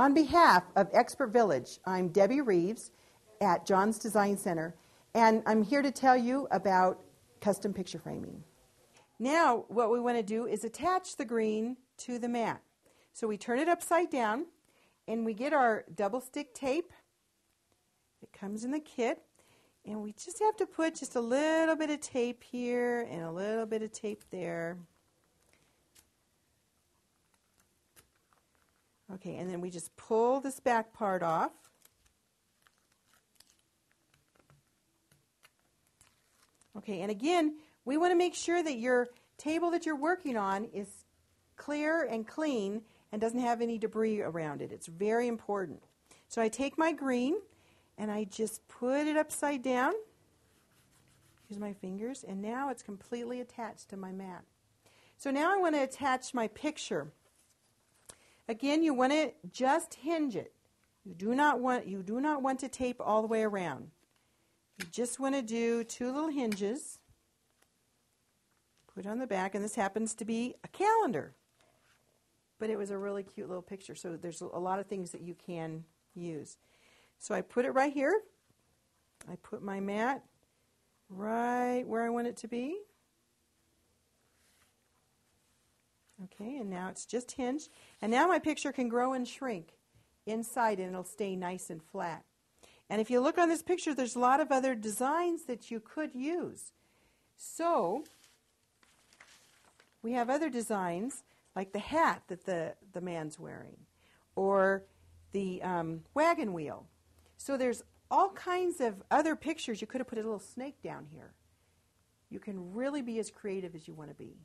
On behalf of Expert Village, I'm Debbie Reeves at John's Design Center, and I'm here to tell you about custom picture framing. Now, what we want to do is attach the green to the mat. So we turn it upside down, and we get our double stick tape. It comes in the kit, and we just have to put just a little bit of tape here and a little bit of tape there. Okay, and then we just pull this back part off. Okay, and again, we want to make sure that your table that you're working on is clear and clean and doesn't have any debris around it. It's very important. So I take my green and I just put it upside down. Use my fingers, and now it's completely attached to my mat. So now I want to attach my picture. Again, you want to just hinge it. You do not want you do not want to tape all the way around. You just want to do two little hinges. Put on the back, and this happens to be a calendar. But it was a really cute little picture, so there's a lot of things that you can use. So I put it right here. I put my mat right where I want it to be. Okay, and now it's just hinged. And now my picture can grow and shrink inside and it'll stay nice and flat. And if you look on this picture, there's a lot of other designs that you could use. So, we have other designs like the hat that the, the man's wearing or the um, wagon wheel. So there's all kinds of other pictures. You could have put a little snake down here. You can really be as creative as you want to be.